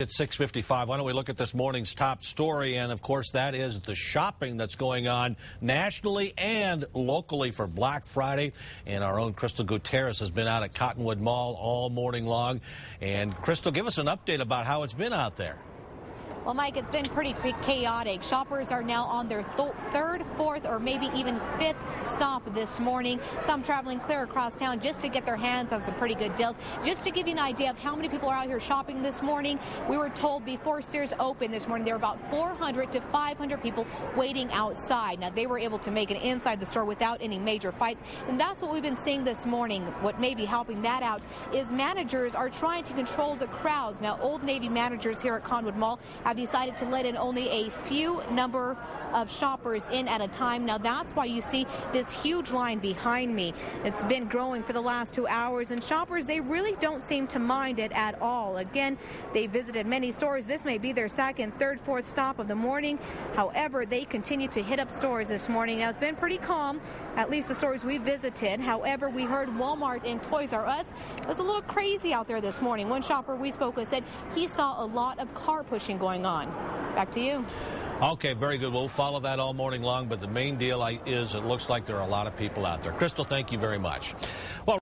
It's 655. Why don't we look at this morning's top story? And of course, that is the shopping that's going on nationally and locally for Black Friday. And our own Crystal Gutierrez has been out at Cottonwood Mall all morning long. And Crystal, give us an update about how it's been out there. Well, Mike, it's been pretty chaotic. Shoppers are now on their th third, fourth, or maybe even fifth stop this morning. Some traveling clear across town just to get their hands on some pretty good deals. Just to give you an idea of how many people are out here shopping this morning, we were told before Sears opened this morning there were about 400 to 500 people waiting outside. Now, they were able to make it inside the store without any major fights, and that's what we've been seeing this morning. What may be helping that out is managers are trying to control the crowds. Now, Old Navy managers here at Cottonwood Mall have have decided to let in only a few number of shoppers in at a time. Now that's why you see this huge line behind me. It's been growing for the last two hours and shoppers, they really don't seem to mind it at all. Again, they visited many stores. This may be their second, third, fourth stop of the morning. However, they continue to hit up stores this morning. Now it's been pretty calm, at least the stores we visited. However, we heard Walmart and Toys R Us was a little crazy out there this morning. One shopper we spoke with said he saw a lot of car pushing going on. Back to you. Okay, very good. We'll follow that all morning long, but the main deal is it looks like there are a lot of people out there. Crystal, thank you very much. Well,